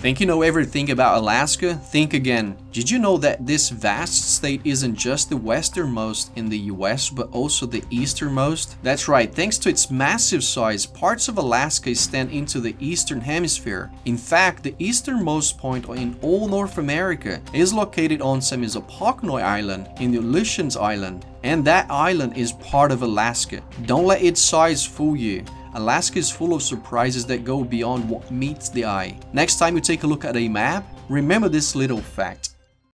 Think you know everything about Alaska? Think again. Did you know that this vast state isn't just the westernmost in the US but also the easternmost? That's right, thanks to its massive size, parts of Alaska extend into the eastern hemisphere. In fact, the easternmost point in all North America is located on Semisopochnoi Island in the Aleutian Islands, and that island is part of Alaska. Don't let its size fool you. Alaska is full of surprises that go beyond what meets the eye. Next time you take a look at a map, remember this little fact.